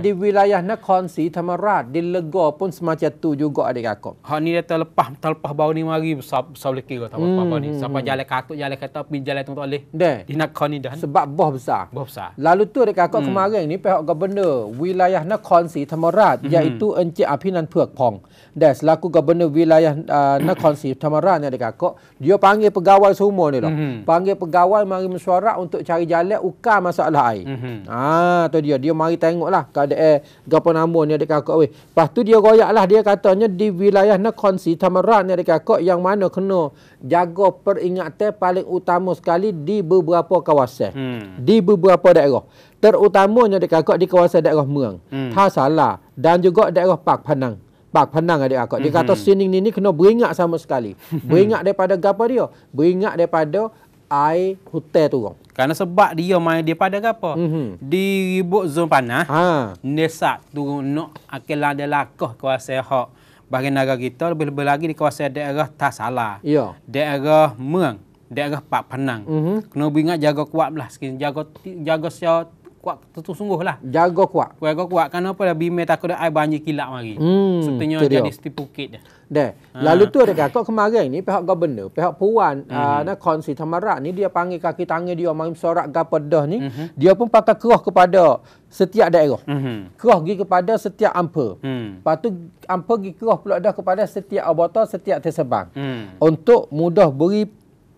Di wilayah Nakhon Si Thamarat, di Legor pun semacam tu juga adik kakak. Hak ni dia terlepas, terlepas bau ni mari besar, besar boleh kira tak apa-apa Hmm, ni. Sampai jalan katut, jalan kata, pergi jalan tu tak boleh. Di nak kau ni dah. Sebab boh besar. Bau besar. Lalu tu adik kakak hmm. kemarin ni pihak gubernur wilayah Nakhon Si Thamarat hmm. iaitu Encik Apinan Phước Pong. Dan selaku gubernur wilayah uh, Nakhon Si Thamarat ni adik kakak, dia panggil pegawai semua ni lah. Mhm. Panggil pegawai mari mesyuarat untuk cari jalan ukar masalah air. Mhm. Ah, tu dia. Dia mari tengoklah keadaan gapo nama ni adik kakak weh. Lepas tu dia royaklah dia katanya di wilayah Nakhon Si Thamarat ni adik kakak yang mana kena jaga peringatan paling utama sekali di beberapa kawasan. Hmm. Di beberapa daerah. Terutamanya adik kakak di kawasan daerah Merang. Hmm. Tak salah. Dan juga daerah Park Panang. Park Panang adik kakak. Dia kata sini ni ni kena beringat sama sekali. Beringat daripada apa dia? Beringat daripada air hutan turun. Kerana sebab dia main dia pada apa? Mhm. Di ribut zon panah. Ha. Nesak turun nak akil ada lakah kawasan hak bagi negara kita lebih-lebih lagi di kawasan daerah Tasala. Ya. Daerah Merang, daerah Pak Penang. Mhm. Kena beringat jaga kuat belah. Jaga jaga kuat tu sungguh lah. Jaga kuat. Jaga kuat kerana apa dah bimel takut ada air banjir kilap mari. Hmm, dia. jadi seperti Phuket dah. Deh. Lalu tu ada kakak kemarin ni pihak gubernur, pihak puan hmm. uh, Nakhon Si Thamarat ni dia panggil kaki tangan dia mari sorak gapo dah ni, Mhm. dia pun pakai kerah kepada setiap daerah. Mhm. Kerah pergi kepada setiap ampa. Hmm. Lepas tu ampa pergi kerah pula dah kepada setiap abota, setiap tersebang. Hmm. Untuk mudah beri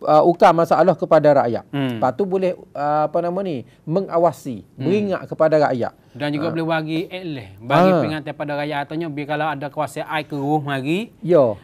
uh, ukar masalah kepada rakyat. Hmm. Lepas tu boleh uh, apa nama ni mengawasi, beringat kepada rakyat. Dan juga boleh bagi atlet, bagi Ah. peringatan pada rakyat katanya biar kalau ada kawasan air keruh mari Ya.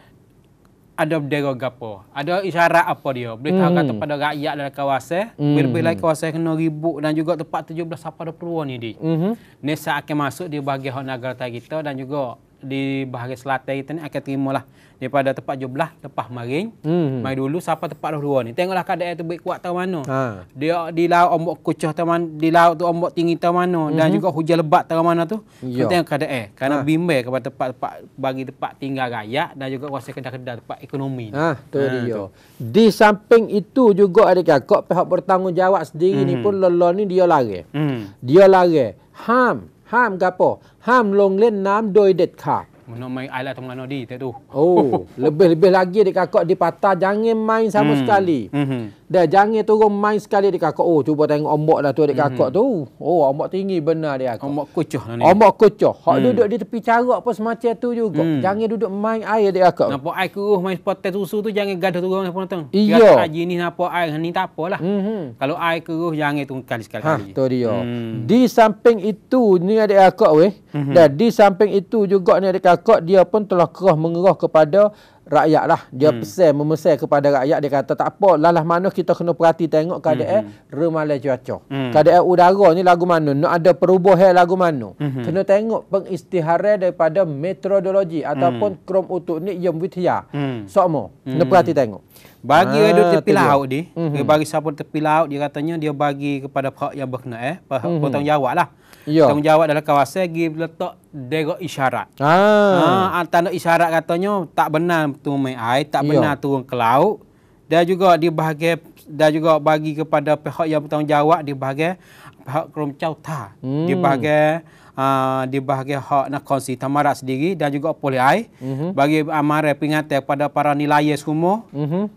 ada bendera gapo. Ada isyarat apa dia. Boleh tahu Hmm. kata pada rakyat dalam kawasan. Hmm. Lebih-lebih lagi kawasan kena ribut dan juga tempat 17 sampai 20 ni di. Mhm. Nesa akan masuk di bahagian hak negara kita dan juga di bahagian selatan kita ni akan terimalah daripada tempat jumlah lepas maring. Mhm. Mai dulu sampai tempat 22 ni. Tengoklah keadaan tu baik kuat tahu mana. Ha. Dia di laut ombak kucah tahu mana, di laut tu ombak tinggi tahu mana dan juga hujan lebat tahu mana tu. Ya. Kita tengok keadaan kerana Ha. bimbang kepada tempat-tempat bagi tempat tinggal rakyat dan juga kawasan kedai-kedai tempat ekonomi. ni. Ah, tu Ha, dia. tu. Di samping itu juga ada kakak pihak bertanggungjawab sendiri ni pun lolo ni dia lari. Hmm. Dia lari. Ham, ham gapo? Ham long len nam doi det kha. Mana main alat tu mana di tu. Oh, lebih-lebih lagi dia kakak di patah jangan main sama Hmm. sekali. Mhm. Dah jangan turun main sekali dia kakak. Oh, cuba tengok ombak dah tu adik kakak tu. Oh, ombak tinggi benar dia kakak. Ombak kucah ni. Ombak kecoh. Hak duduk di tepi carak pun semacam tu juga. Hmm. Jangan duduk main air dia kakak. Nampak air keruh main potes susu tu jangan gaduh turun apa tang. Iya. Haji ni nampak air ni tak apalah. Mhm. Kalau air keruh jangan tu sekali-sekali. Ha, tu dia. Hmm. Di samping itu ni adik kakak weh. Mhm. Dan di samping itu juga ni adik kakak dia pun telah kerah mengerah kepada rakyat lah. Dia Hmm. pesan memesan kepada rakyat dia kata tak apa lalah mana kita kena perhati tengok keadaan Mhm. remalan cuaca. Hmm. Keadaan udara ni lagu mana, nak ada perubahan lagu mana. Mhm. Kena tengok pengisytiharan daripada meteorologi ataupun krom utuk ni yang witia. Hmm. Semua kena perhati tengok. Bagi Ah, ada tepi tu dia. laut ni, Mhm. dia bagi siapa tepi laut dia katanya dia bagi kepada pihak yang berkenaan eh, pihak Mhm. bertanggungjawab lah. Ya. Tanggungjawab dalam kawasan dia letak derok isyarat. Ah. Ha, tanda isyarat katanya tak benar turun main air, tak Ya. benar turun ke laut. Dan juga di bahagian dan juga bagi kepada pihak yang bertanggungjawab di bahagian pihak Krom Chauta. Di Hmm. bahagian uh, di bahagian hak Nakhon Si Tamarat sendiri dan juga Polis Air. Mhm. bagi amaran peringatan kepada para nilai semua. Mhm.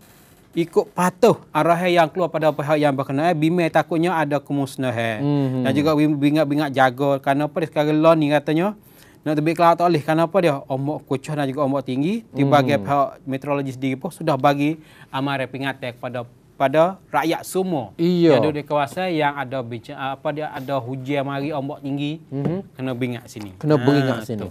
ikut patuh arahan yang keluar pada pihak yang berkenaan. Bimbang takutnya ada kemusnahan. Mhm. dan juga bingat-bingat jaga. Kerana apa sekarang law ni katanya? Nak terbit ke laut tak boleh. Kerana apa dia? Ombak kucah dan juga ombak tinggi. Di bahagian pihak meteorologi sendiri pun sudah bagi amaran peringatan kepada pada rakyat semua Iya. yang ada di kawasan yang ada apa dia ada hujan mari ombak tinggi Mhm. kena bingat sini Kena Ah, beringat sini. tu.